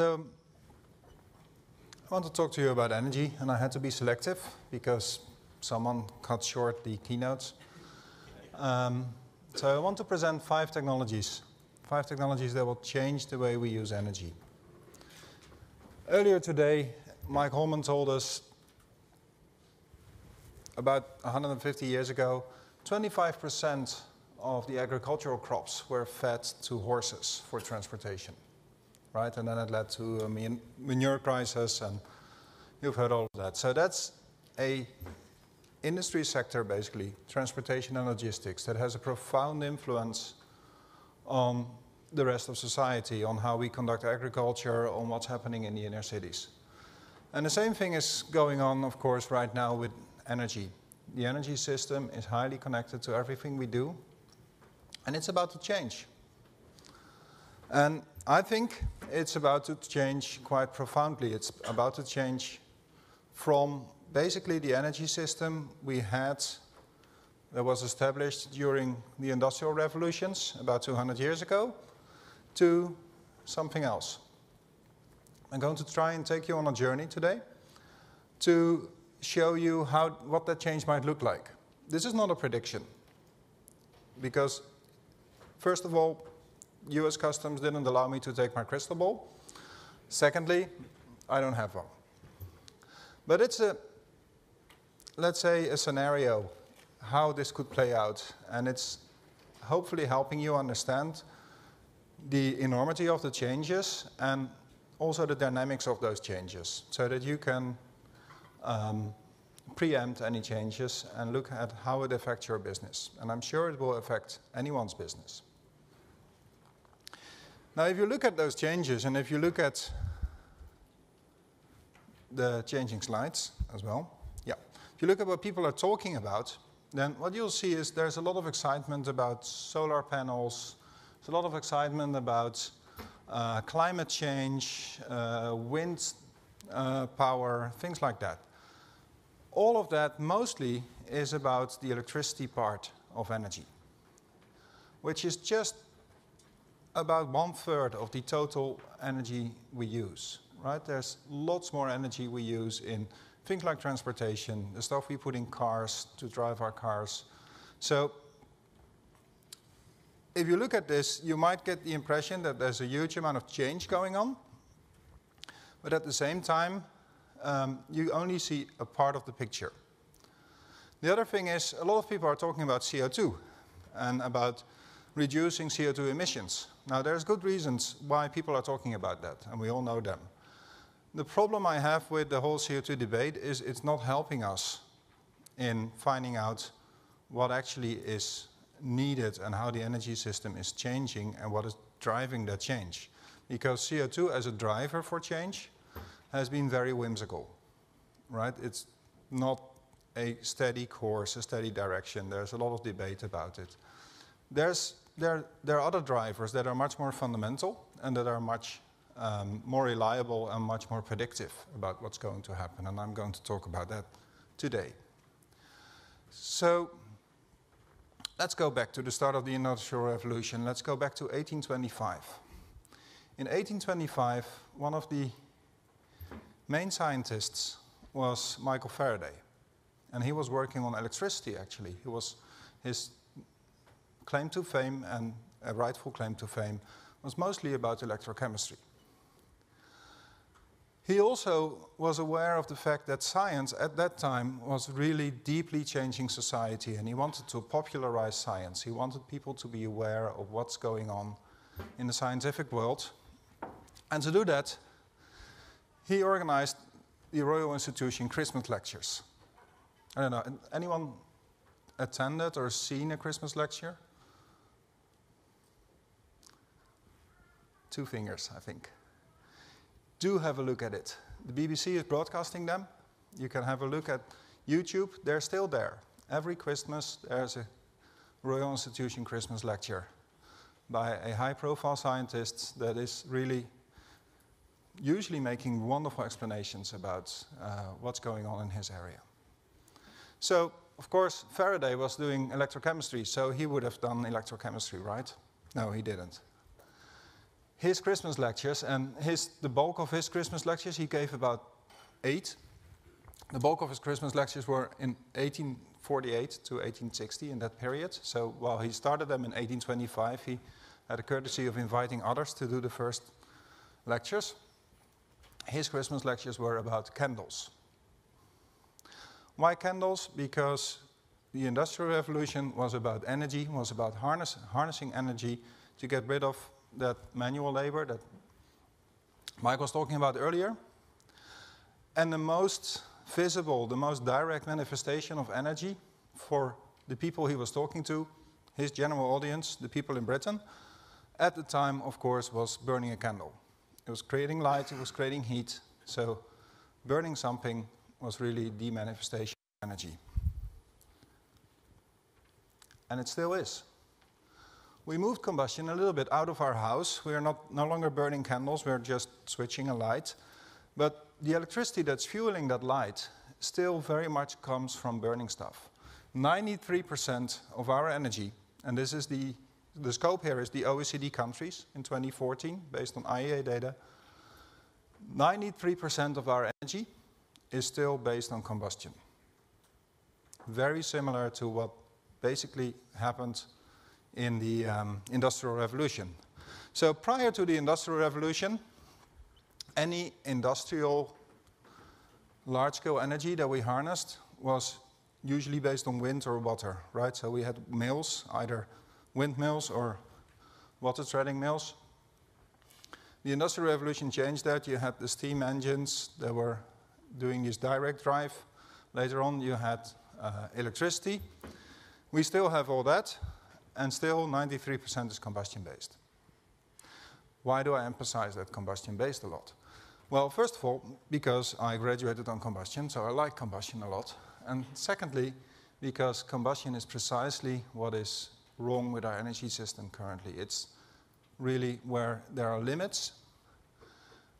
So I want to talk to you about energy, and I had to be selective because someone cut short the keynotes. Um, so I want to present five technologies, five technologies that will change the way we use energy. Earlier today, Mike Holman told us about 150 years ago, 25% of the agricultural crops were fed to horses for transportation, right? And then it led to a manure crisis, and you've heard all of that. So that's a industry sector, basically, transportation and logistics, that has a profound influence on the rest of society, on how we conduct agriculture, on what's happening in the inner cities. And the same thing is going on, of course, right now with energy. The energy system is highly connected to everything we do, and it's about to change. And I think it's about to change quite profoundly. It's about to change from basically the energy system we had that was established during the industrial revolutions about 200 years ago to something else. I'm going to try and take you on a journey today to show you how, what that change might look like. This is not a prediction because, first of all, US Customs didn't allow me to take my crystal ball. Secondly, I don't have one. But it's a, let's say, a scenario how this could play out, and it's hopefully helping you understand the enormity of the changes and also the dynamics of those changes so that you can um, preempt any changes and look at how it affects your business. And I'm sure it will affect anyone's business. Now, if you look at those changes and if you look at the changing slides as well, yeah. If you look at what people are talking about, then what you'll see is there's a lot of excitement about solar panels, there's a lot of excitement about uh, climate change, uh, wind uh, power, things like that. All of that mostly is about the electricity part of energy, which is just about one third of the total energy we use, right? There's lots more energy we use in things like transportation, the stuff we put in cars to drive our cars. So if you look at this, you might get the impression that there's a huge amount of change going on. But at the same time, um, you only see a part of the picture. The other thing is, a lot of people are talking about CO2 and about reducing CO2 emissions. Now, there's good reasons why people are talking about that, and we all know them. The problem I have with the whole CO2 debate is it's not helping us in finding out what actually is needed and how the energy system is changing and what is driving that change. Because CO2 as a driver for change has been very whimsical, right? It's not a steady course, a steady direction. There's a lot of debate about it. There's, there, there are other drivers that are much more fundamental and that are much um, more reliable and much more predictive about what's going to happen. And I'm going to talk about that today. So let's go back to the start of the Industrial Revolution. Let's go back to 1825. In 1825, one of the main scientists was Michael Faraday. And he was working on electricity, actually. He was, his claim to fame and a rightful claim to fame was mostly about electrochemistry. He also was aware of the fact that science at that time was really deeply changing society, and he wanted to popularize science. He wanted people to be aware of what's going on in the scientific world. And to do that, he organized the Royal Institution Christmas lectures. I don't know, anyone attended or seen a Christmas lecture? Two fingers, I think do have a look at it. The BBC is broadcasting them. You can have a look at YouTube. They're still there. Every Christmas, there's a Royal Institution Christmas lecture by a high profile scientist that is really usually making wonderful explanations about uh, what's going on in his area. So, of course, Faraday was doing electrochemistry, so he would have done electrochemistry, right? No, he didn't. His Christmas lectures, and his, the bulk of his Christmas lectures, he gave about eight. The bulk of his Christmas lectures were in 1848 to 1860 in that period. So while he started them in 1825, he had the courtesy of inviting others to do the first lectures. His Christmas lectures were about candles. Why candles? Because the Industrial Revolution was about energy, was about harness, harnessing energy to get rid of that manual labor that Mike was talking about earlier. And the most visible, the most direct manifestation of energy for the people he was talking to, his general audience, the people in Britain, at the time, of course, was burning a candle. It was creating light, it was creating heat. So burning something was really the manifestation of energy. And it still is. We moved combustion a little bit out of our house. We are not, no longer burning candles, we're just switching a light. But the electricity that's fueling that light still very much comes from burning stuff. 93% of our energy, and this is the, the scope here is the OECD countries in 2014, based on IEA data. 93% of our energy is still based on combustion. Very similar to what basically happened in the um, Industrial Revolution. So prior to the Industrial Revolution, any industrial large-scale energy that we harnessed was usually based on wind or water, right? So we had mills, either windmills or water treading mills. The Industrial Revolution changed that. You had the steam engines that were doing this direct drive. Later on, you had uh, electricity. We still have all that, and still 93% is combustion based. Why do I emphasize that combustion based a lot? Well, first of all, because I graduated on combustion, so I like combustion a lot. And secondly, because combustion is precisely what is wrong with our energy system currently. It's really where there are limits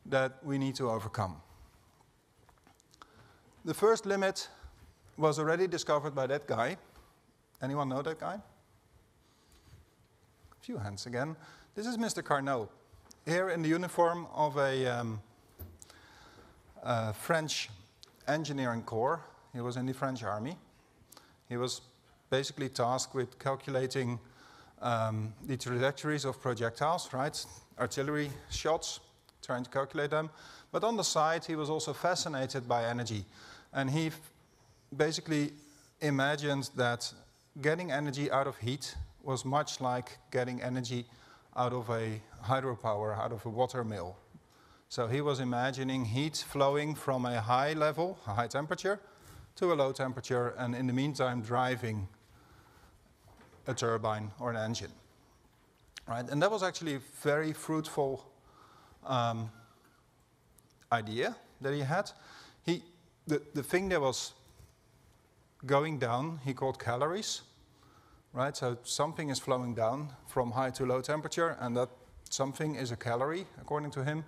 that we need to overcome. The first limit was already discovered by that guy. Anyone know that guy? A few hands again. This is Mr. Carnot. Here in the uniform of a um, uh, French engineering corps. He was in the French army. He was basically tasked with calculating um, the trajectories of projectiles, right? Artillery shots, trying to calculate them. But on the side, he was also fascinated by energy. And he basically imagined that getting energy out of heat was much like getting energy out of a hydropower, out of a water mill. So he was imagining heat flowing from a high level, a high temperature, to a low temperature, and in the meantime driving a turbine or an engine. Right? And that was actually a very fruitful um, idea that he had. He, the, the thing that was going down, he called calories. Right? So something is flowing down from high to low temperature, and that something is a calorie, according to him.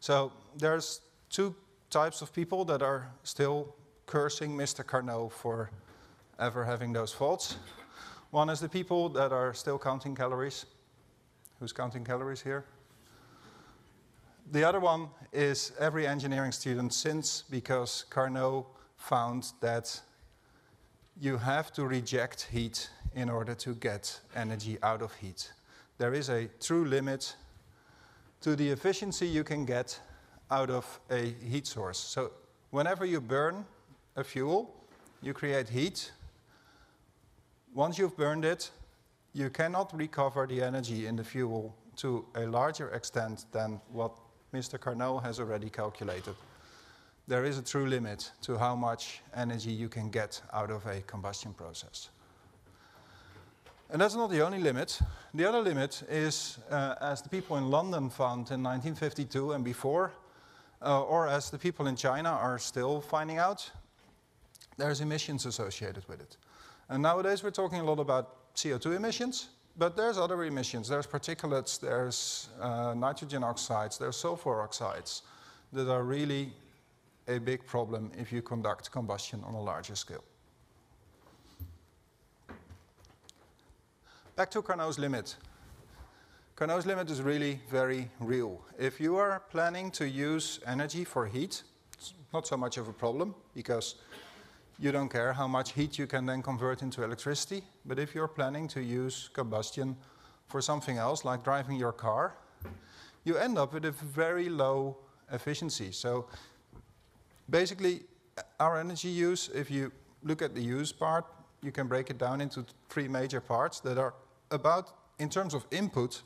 So there's two types of people that are still cursing Mr. Carnot for ever having those faults. One is the people that are still counting calories. Who's counting calories here? The other one is every engineering student since because Carnot found that you have to reject heat in order to get energy out of heat. There is a true limit to the efficiency you can get out of a heat source. So whenever you burn a fuel, you create heat. Once you've burned it, you cannot recover the energy in the fuel to a larger extent than what Mr. Carnot has already calculated. There is a true limit to how much energy you can get out of a combustion process. And that's not the only limit. The other limit is, uh, as the people in London found in 1952 and before, uh, or as the people in China are still finding out, there's emissions associated with it. And nowadays we're talking a lot about CO2 emissions, but there's other emissions. There's particulates, there's uh, nitrogen oxides, there's sulfur oxides that are really a big problem if you conduct combustion on a larger scale. Back to Carnot's limit. Carnot's limit is really very real. If you are planning to use energy for heat, it's not so much of a problem because you don't care how much heat you can then convert into electricity. But if you're planning to use combustion for something else, like driving your car, you end up with a very low efficiency. So basically, our energy use, if you look at the use part, you can break it down into three major parts that are about, in terms of input,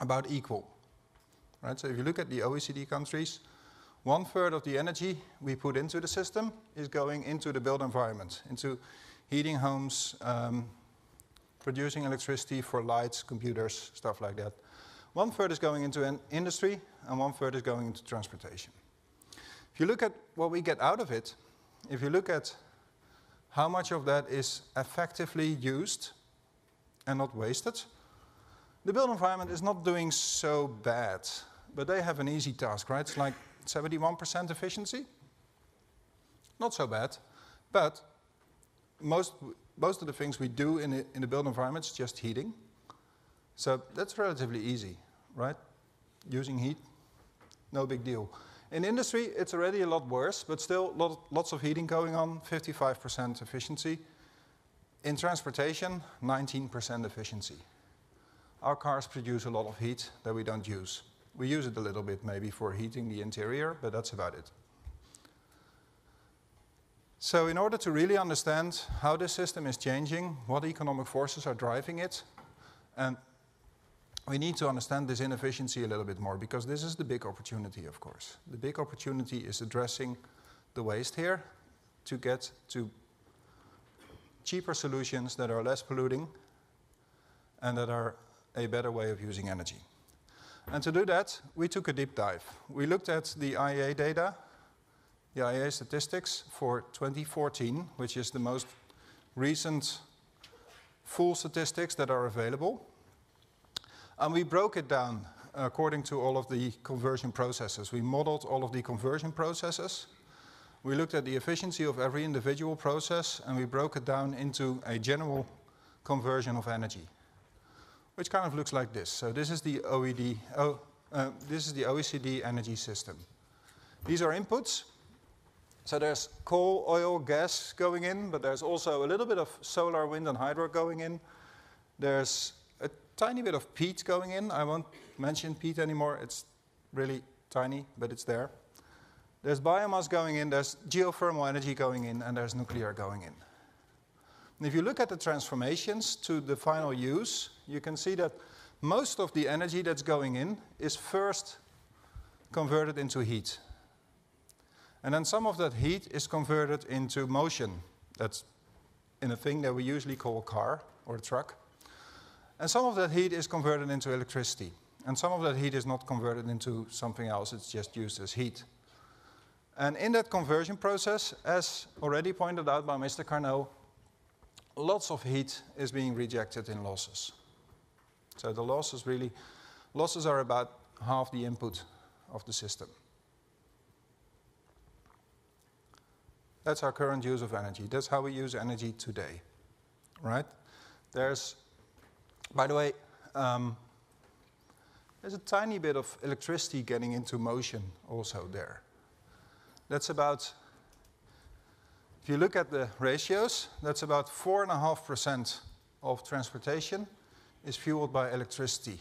about equal. Right? So if you look at the OECD countries, one third of the energy we put into the system is going into the built environment, into heating homes, um, producing electricity for lights, computers, stuff like that. One third is going into an industry, and one third is going into transportation. If you look at what we get out of it, if you look at how much of that is effectively used and not wasted, the built environment is not doing so bad, but they have an easy task, right? It's like 71% efficiency. Not so bad, but most, most of the things we do in the, in the built environment is just heating. So that's relatively easy, right? Using heat, no big deal. In industry, it's already a lot worse, but still lot, lots of heating going on, 55% efficiency. In transportation, 19% efficiency. Our cars produce a lot of heat that we don't use. We use it a little bit maybe for heating the interior, but that's about it. So in order to really understand how this system is changing, what economic forces are driving it, and we need to understand this inefficiency a little bit more because this is the big opportunity, of course. The big opportunity is addressing the waste here to get to cheaper solutions that are less polluting and that are a better way of using energy. And to do that, we took a deep dive. We looked at the IEA data, the IEA statistics for 2014, which is the most recent full statistics that are available. And we broke it down according to all of the conversion processes. We modeled all of the conversion processes. We looked at the efficiency of every individual process, and we broke it down into a general conversion of energy which kind of looks like this. So this is the OED, oh, uh, this is the OECD energy system. These are inputs. So there's coal, oil, gas going in, but there's also a little bit of solar, wind, and hydro going in. There's a tiny bit of peat going in. I won't mention peat anymore. It's really tiny, but it's there. There's biomass going in, there's geothermal energy going in, and there's nuclear going in. And if you look at the transformations to the final use, you can see that most of the energy that's going in is first converted into heat. And then some of that heat is converted into motion. That's in a thing that we usually call a car or a truck. And some of that heat is converted into electricity. And some of that heat is not converted into something else, it's just used as heat. And in that conversion process, as already pointed out by Mr. Carnot, lots of heat is being rejected in losses. So the losses really, losses are about half the input of the system. That's our current use of energy. That's how we use energy today, right? There's, by the way, um, there's a tiny bit of electricity getting into motion also there. That's about if you look at the ratios, that's about 4.5% of transportation is fueled by electricity.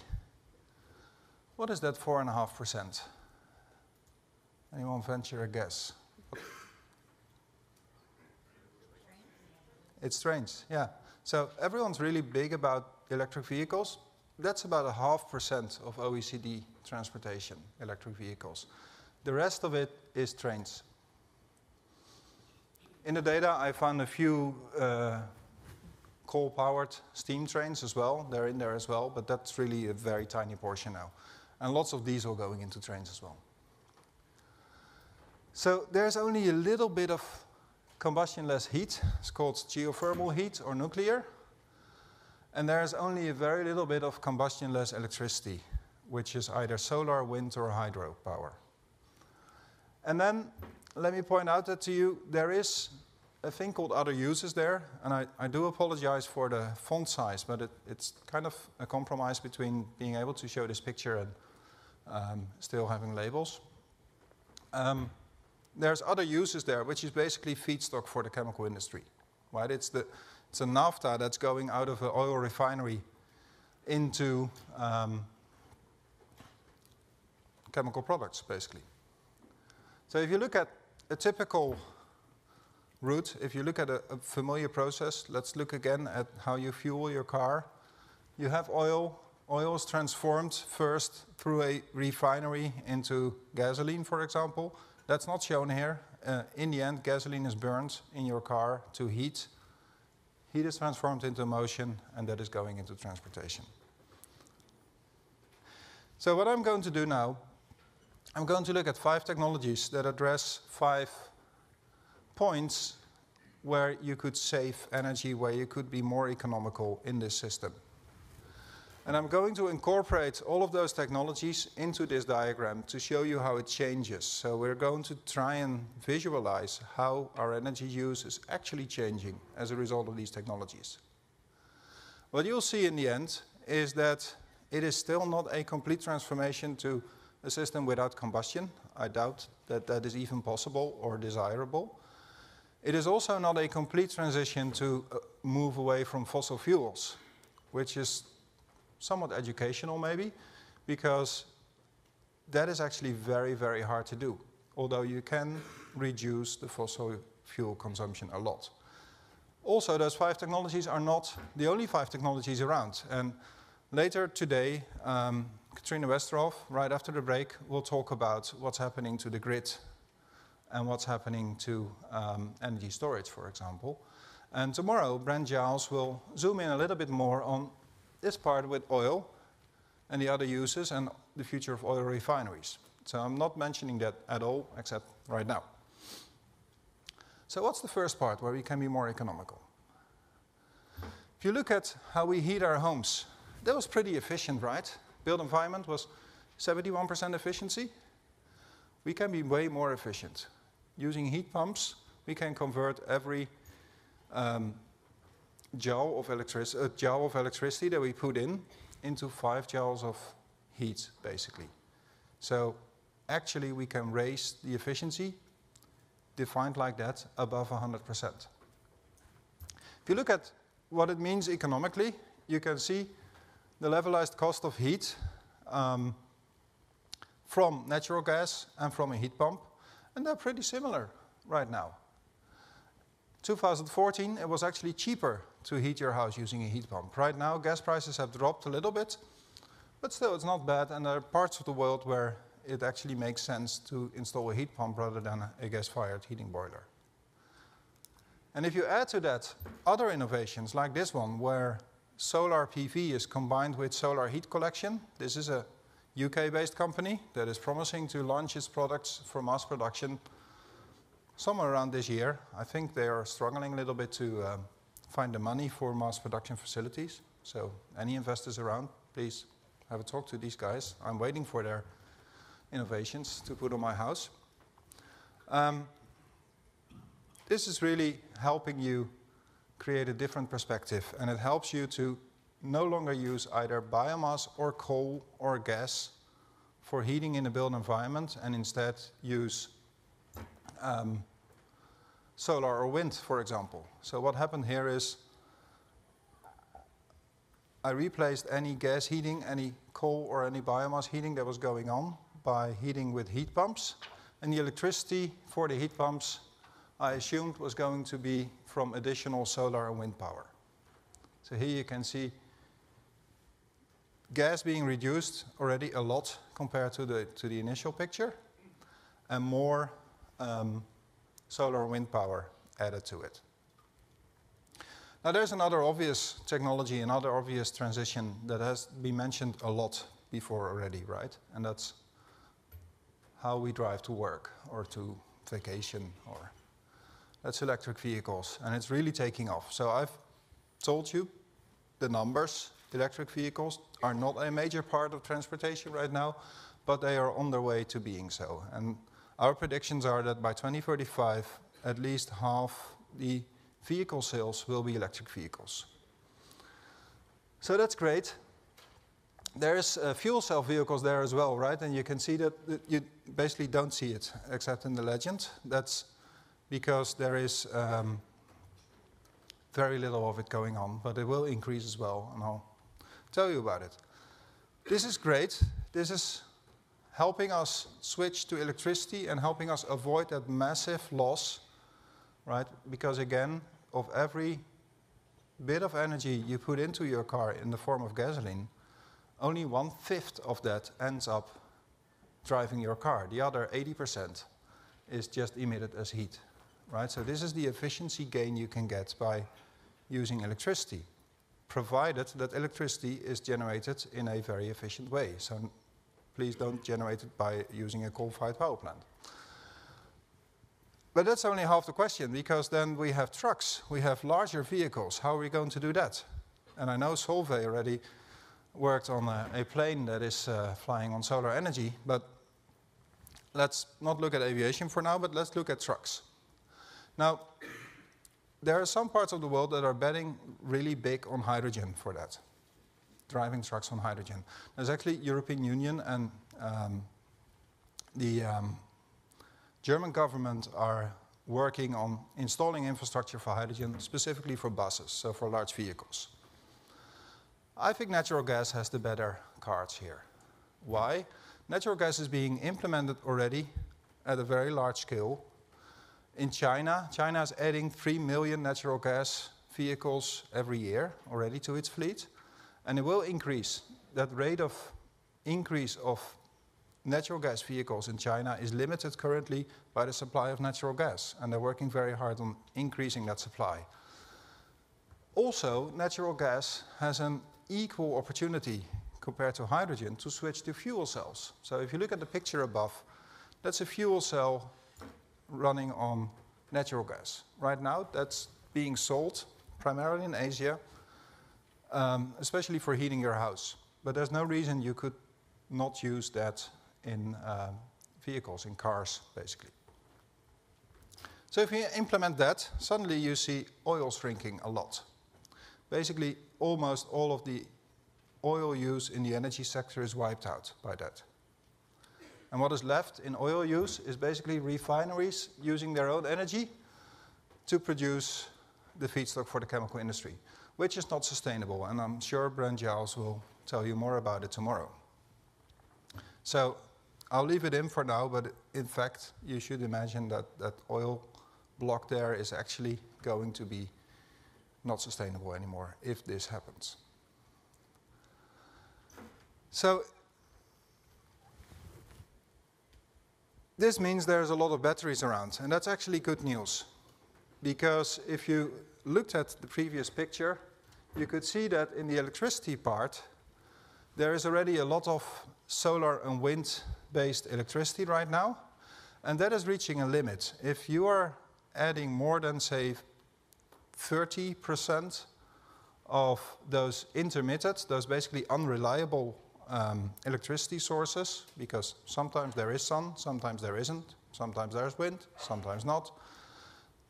What is that 4.5%? Anyone venture a guess? It's trains, yeah. So everyone's really big about electric vehicles. That's about a half percent of OECD transportation, electric vehicles. The rest of it is trains. In the data, I found a few uh, coal-powered steam trains as well. They're in there as well, but that's really a very tiny portion now. And lots of diesel going into trains as well. So there's only a little bit of combustionless heat. It's called geothermal heat or nuclear. And there's only a very little bit of combustionless electricity, which is either solar, wind, or hydro power. And then let me point out that to you there is a thing called other uses there, and I, I do apologize for the font size, but it, it's kind of a compromise between being able to show this picture and um, still having labels. Um, there's other uses there, which is basically feedstock for the chemical industry, right? It's, the, it's a naphtha that's going out of an oil refinery into um, chemical products, basically. So if you look at a typical route, if you look at a, a, familiar process, let's look again at how you fuel your car. You have oil. Oil is transformed first through a refinery into gasoline, for example. That's not shown here. Uh, in the end, gasoline is burned in your car to heat. Heat is transformed into motion, and that is going into transportation. So what I'm going to do now, I'm going to look at five technologies that address five points where you could save energy, where you could be more economical in this system. And I'm going to incorporate all of those technologies into this diagram to show you how it changes. So we're going to try and visualize how our energy use is actually changing as a result of these technologies. What you'll see in the end is that it is still not a complete transformation to a system without combustion. I doubt that that is even possible or desirable. It is also not a complete transition to uh, move away from fossil fuels, which is somewhat educational maybe, because that is actually very, very hard to do, although you can reduce the fossil fuel consumption a lot. Also, those five technologies are not the only five technologies around. And later today, um, Katrina Westerhoff, right after the break, will talk about what's happening to the grid and what's happening to um, energy storage, for example. And tomorrow, Brent Giles will zoom in a little bit more on this part with oil and the other uses and the future of oil refineries. So I'm not mentioning that at all, except right now. So what's the first part where we can be more economical? If you look at how we heat our homes, that was pretty efficient, right? Built environment was 71% efficiency. We can be way more efficient. Using heat pumps, we can convert every um, joule of, a joule of electricity that we put in into five joules of heat, basically. So actually we can raise the efficiency, defined like that, above 100%. If you look at what it means economically, you can see the levelized cost of heat um, from natural gas and from a heat pump, and they're pretty similar right now. 2014, it was actually cheaper to heat your house using a heat pump. Right now, gas prices have dropped a little bit, but still, it's not bad. And there are parts of the world where it actually makes sense to install a heat pump rather than a gas-fired heating boiler. And if you add to that other innovations like this one, where solar PV is combined with solar heat collection, this is a UK-based company that is promising to launch its products for mass production somewhere around this year. I think they are struggling a little bit to um, find the money for mass production facilities. So any investors around, please have a talk to these guys. I'm waiting for their innovations to put on my house. Um, this is really helping you create a different perspective, and it helps you to no longer use either biomass or coal or gas for heating in a built environment, and instead use um, solar or wind, for example. So what happened here is I replaced any gas heating, any coal or any biomass heating that was going on by heating with heat pumps. And the electricity for the heat pumps, I assumed was going to be from additional solar and wind power. So here you can see gas being reduced already a lot compared to the, to the initial picture, and more um, solar wind power added to it. Now there's another obvious technology, another obvious transition that has been mentioned a lot before already, right? And that's how we drive to work or to vacation or that's electric vehicles and it's really taking off. So I've told you the numbers, electric vehicles are not a major part of transportation right now, but they are on their way to being so. And our predictions are that by 2035, at least half the vehicle sales will be electric vehicles. So that's great. There's uh, fuel cell vehicles there as well, right? And you can see that you basically don't see it except in the legend. That's because there is um, very little of it going on, but it will increase as well, and I'll tell you about it. This is great. This is helping us switch to electricity and helping us avoid that massive loss, right? Because again, of every bit of energy you put into your car in the form of gasoline, only one fifth of that ends up driving your car. The other 80% is just emitted as heat, right? So this is the efficiency gain you can get by using electricity, provided that electricity is generated in a very efficient way. So please don't generate it by using a coal-fired power plant. But that's only half the question, because then we have trucks, we have larger vehicles. How are we going to do that? And I know Solvay already worked on a, a plane that is uh, flying on solar energy, but let's not look at aviation for now, but let's look at trucks. Now, there are some parts of the world that are betting really big on hydrogen for that driving trucks on hydrogen. There's actually European Union and um, the um, German government are working on installing infrastructure for hydrogen, specifically for buses, so for large vehicles. I think natural gas has the better cards here. Why? Natural gas is being implemented already at a very large scale. In China, China is adding 3 million natural gas vehicles every year already to its fleet and it will increase. That rate of increase of natural gas vehicles in China is limited currently by the supply of natural gas, and they're working very hard on increasing that supply. Also, natural gas has an equal opportunity compared to hydrogen to switch to fuel cells. So if you look at the picture above, that's a fuel cell running on natural gas. Right now, that's being sold primarily in Asia um, especially for heating your house. But there's no reason you could not use that in uh, vehicles, in cars, basically. So if you implement that, suddenly you see oil shrinking a lot. Basically, almost all of the oil use in the energy sector is wiped out by that. And what is left in oil use is basically refineries using their own energy to produce the feedstock for the chemical industry which is not sustainable. And I'm sure Brent Giles will tell you more about it tomorrow. So I'll leave it in for now, but in fact, you should imagine that that oil block there is actually going to be not sustainable anymore if this happens. So this means there's a lot of batteries around, and that's actually good news. Because if you looked at the previous picture, you could see that in the electricity part, there is already a lot of solar and wind-based electricity right now, and that is reaching a limit. If you are adding more than, say, 30% of those intermittent, those basically unreliable um, electricity sources, because sometimes there is sun, sometimes there isn't, sometimes there's wind, sometimes not,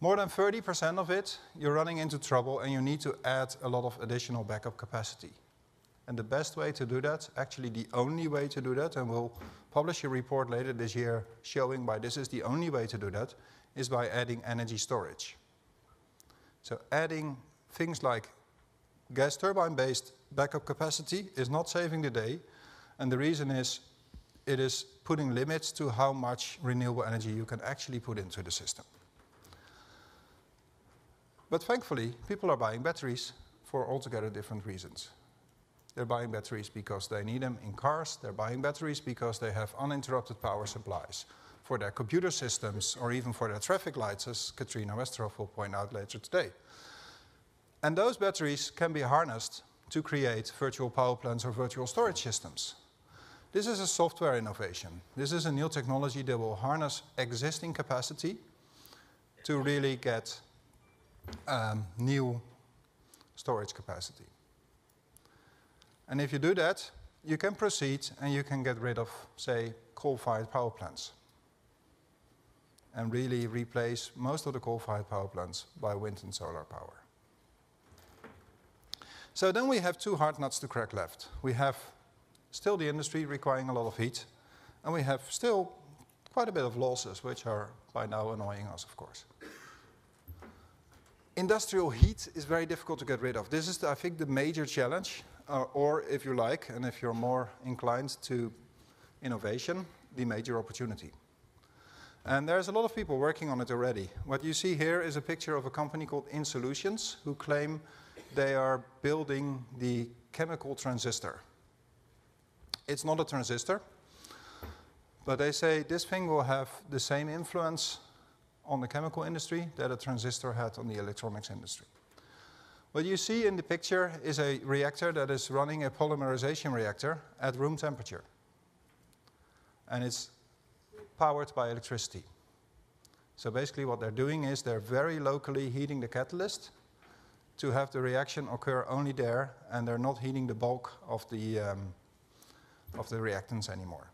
more than 30% of it, you're running into trouble and you need to add a lot of additional backup capacity. And the best way to do that, actually the only way to do that, and we'll publish a report later this year showing why this is the only way to do that, is by adding energy storage. So adding things like gas turbine-based backup capacity is not saving the day, and the reason is it is putting limits to how much renewable energy you can actually put into the system. But thankfully, people are buying batteries for altogether different reasons. They're buying batteries because they need them in cars. They're buying batteries because they have uninterrupted power supplies for their computer systems or even for their traffic lights, as Katrina Westerhoff will point out later today. And those batteries can be harnessed to create virtual power plants or virtual storage systems. This is a software innovation. This is a new technology that will harness existing capacity to really get um, new storage capacity. And if you do that, you can proceed and you can get rid of, say, coal-fired power plants. and really replace most of the coal-fired power plants by wind and solar power. So then we have two hard nuts to crack left. We have still the industry requiring a lot of heat, and we have still quite a bit of losses, which are by now annoying us, of course. Industrial heat is very difficult to get rid of. This is, I think, the major challenge, uh, or if you like, and if you're more inclined to innovation, the major opportunity. And there's a lot of people working on it already. What you see here is a picture of a company called Insolutions, who claim they are building the chemical transistor. It's not a transistor, but they say this thing will have the same influence on the chemical industry that a transistor had on the electronics industry. What you see in the picture is a reactor that is running a polymerization reactor at room temperature. And it's powered by electricity. So basically what they're doing is they're very locally heating the catalyst to have the reaction occur only there, and they're not heating the bulk of the, um, of the reactants anymore.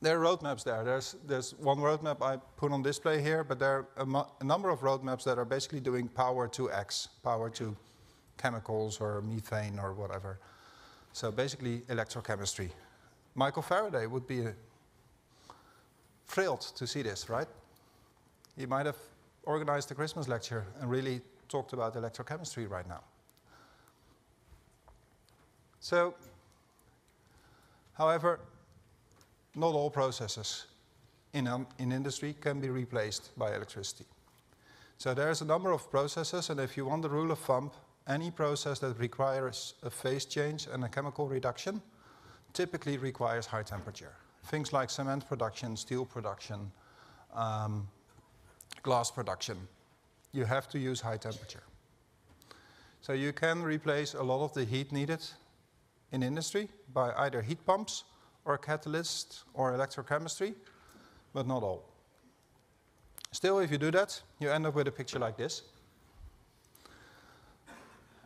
There are roadmaps there. There's, there's one roadmap I put on display here, but there are a, a number of roadmaps that are basically doing power to X, power to chemicals or methane or whatever. So basically electrochemistry. Michael Faraday would be thrilled to see this, right? He might have organized a Christmas lecture and really talked about electrochemistry right now. So, however, not all processes in, um, in industry can be replaced by electricity. So there's a number of processes, and if you want the rule of thumb, any process that requires a phase change and a chemical reduction typically requires high temperature. Things like cement production, steel production, um, glass production, you have to use high temperature. So you can replace a lot of the heat needed in industry by either heat pumps or catalysts or electrochemistry, but not all. Still, if you do that, you end up with a picture like this.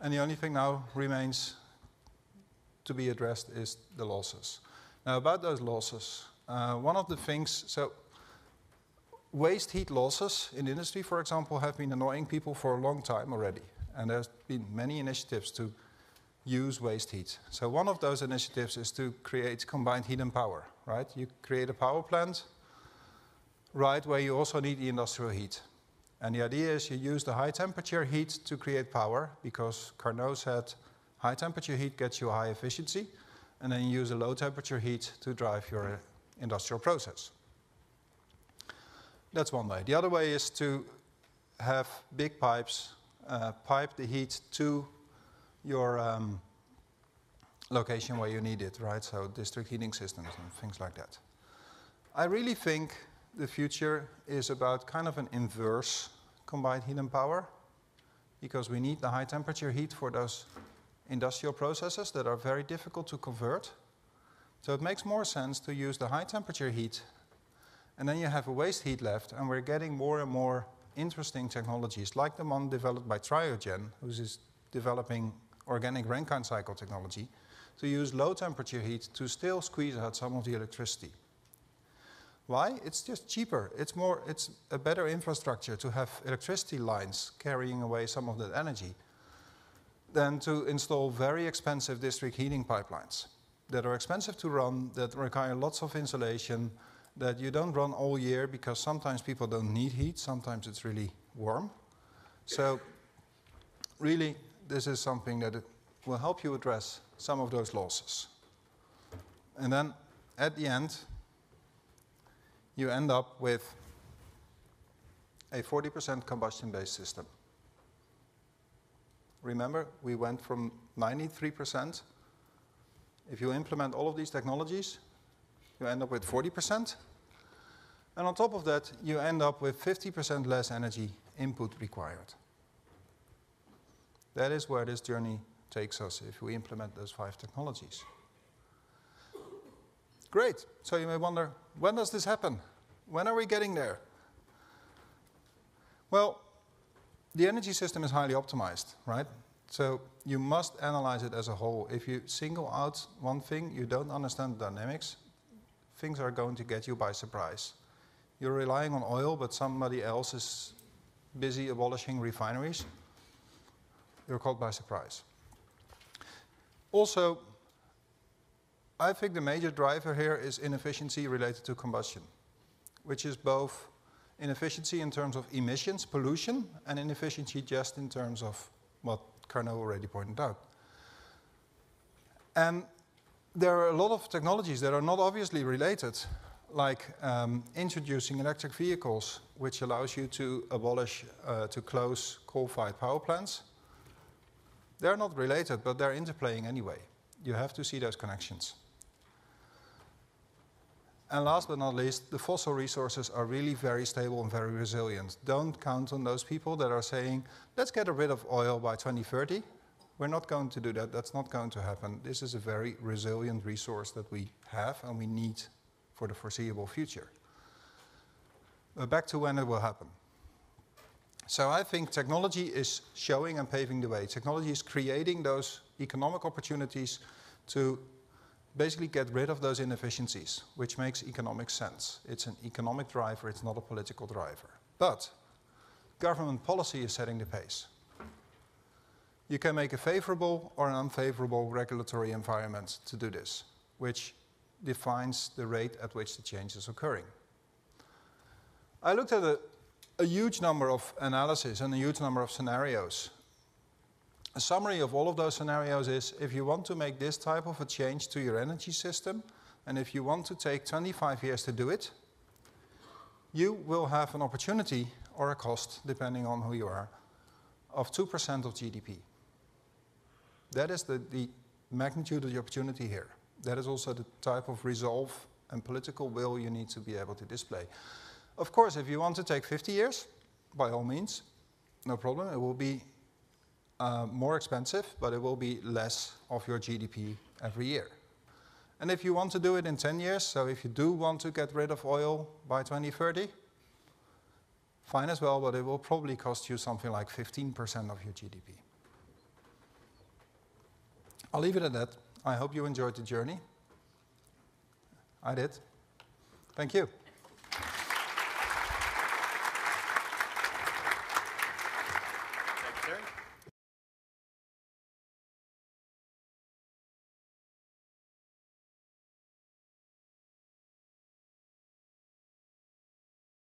And the only thing now remains to be addressed is the losses. Now, about those losses, uh, one of the things, so waste heat losses in industry, for example, have been annoying people for a long time already. And there's been many initiatives to use waste heat. So one of those initiatives is to create combined heat and power, right? You create a power plant, right, where you also need the industrial heat. And the idea is you use the high temperature heat to create power because Carnot said high temperature heat gets you high efficiency, and then you use the low temperature heat to drive your industrial process. That's one way. The other way is to have big pipes uh, pipe the heat to your um, location where you need it, right? So district heating systems and things like that. I really think the future is about kind of an inverse combined heat and power because we need the high temperature heat for those industrial processes that are very difficult to convert. So it makes more sense to use the high temperature heat and then you have a waste heat left and we're getting more and more interesting technologies like the one developed by Triogen, who's developing organic Rankine cycle technology to use low temperature heat to still squeeze out some of the electricity. Why? It's just cheaper. It's more, it's a better infrastructure to have electricity lines carrying away some of that energy than to install very expensive district heating pipelines that are expensive to run, that require lots of insulation, that you don't run all year because sometimes people don't need heat, sometimes it's really warm. So really this is something that will help you address some of those losses. And then at the end, you end up with a 40% combustion-based system. Remember, we went from 93%. If you implement all of these technologies, you end up with 40%. And on top of that, you end up with 50% less energy input required. That is where this journey takes us if we implement those five technologies. Great. So you may wonder, when does this happen? When are we getting there? Well, the energy system is highly optimized, right? So you must analyze it as a whole. If you single out one thing, you don't understand the dynamics, things are going to get you by surprise. You're relying on oil, but somebody else is busy abolishing refineries. You're caught by surprise. Also, I think the major driver here is inefficiency related to combustion, which is both inefficiency in terms of emissions, pollution, and inefficiency just in terms of what Carnot already pointed out. And there are a lot of technologies that are not obviously related, like um, introducing electric vehicles, which allows you to abolish, uh, to close coal-fired power plants. They're not related, but they're interplaying anyway. You have to see those connections. And last but not least, the fossil resources are really very stable and very resilient. Don't count on those people that are saying, let's get rid of oil by 2030. We're not going to do that. That's not going to happen. This is a very resilient resource that we have and we need for the foreseeable future. But back to when it will happen. So I think technology is showing and paving the way. Technology is creating those economic opportunities to basically get rid of those inefficiencies, which makes economic sense. It's an economic driver, it's not a political driver. But government policy is setting the pace. You can make a favorable or an unfavorable regulatory environment to do this, which defines the rate at which the change is occurring. I looked at a, a huge number of analyses and a huge number of scenarios a summary of all of those scenarios is if you want to make this type of a change to your energy system, and if you want to take 25 years to do it, you will have an opportunity or a cost, depending on who you are, of 2% of GDP. That is the, the magnitude of the opportunity here. That is also the type of resolve and political will you need to be able to display. Of course, if you want to take 50 years, by all means, no problem. It will be uh, more expensive, but it will be less of your GDP every year. And if you want to do it in 10 years, so if you do want to get rid of oil by 2030, fine as well, but it will probably cost you something like 15% of your GDP. I'll leave it at that. I hope you enjoyed the journey. I did. Thank you.